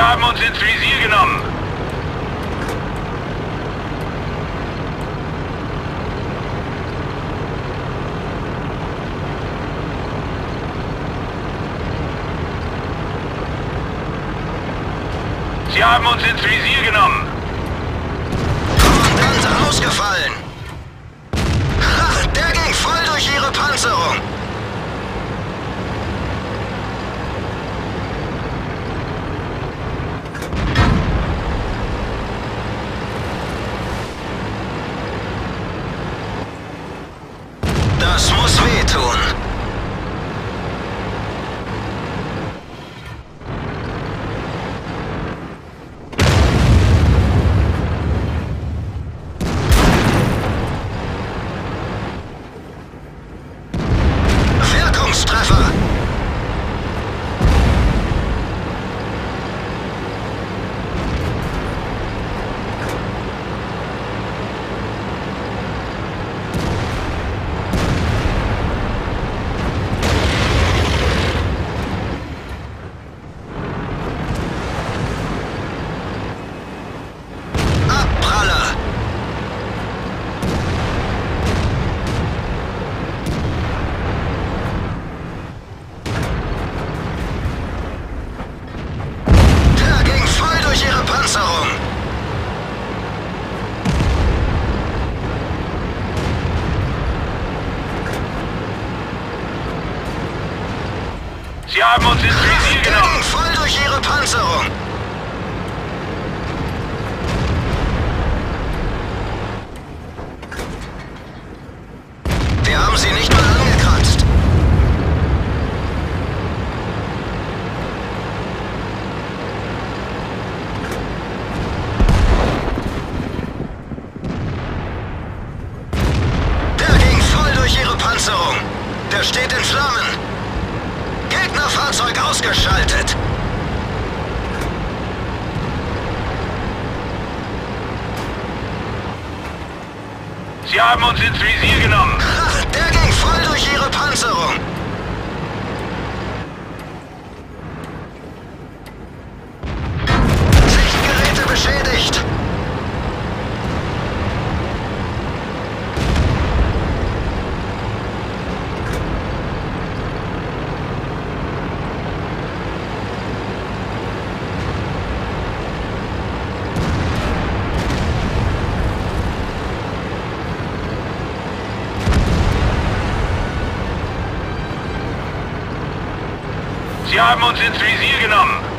haben uns ins Visier genommen. Sie haben uns ins Visier genommen. Das muss wehtun. Haben uns ins Visier genommen. voll durch ihre Panzerung. Ausgeschaltet. Sie haben uns ins Visier genommen. Ha, Der ging voll durch ihre Panzerung. Sie haben uns ins Visier genommen.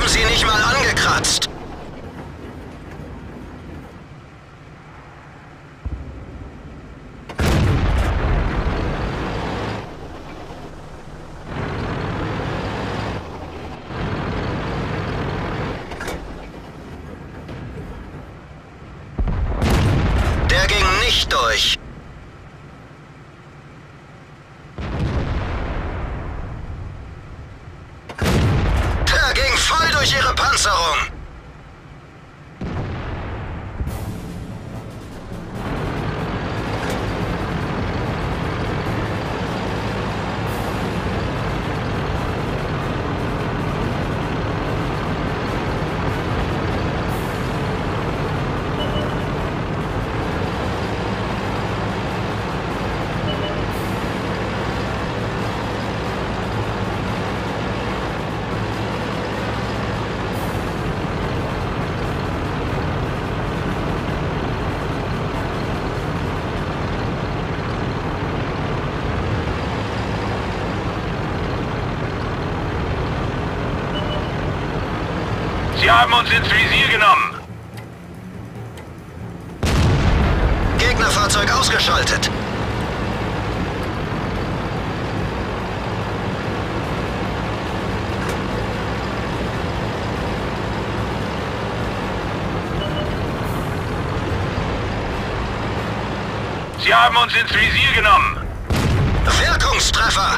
Haben sie nicht mal angekratzt. Der ging nicht durch. Der ging voll durch ihre Panzerung. Sie haben uns ins Visier genommen. Gegnerfahrzeug ausgeschaltet. Sie haben uns ins Visier genommen. Wirkungstreffer.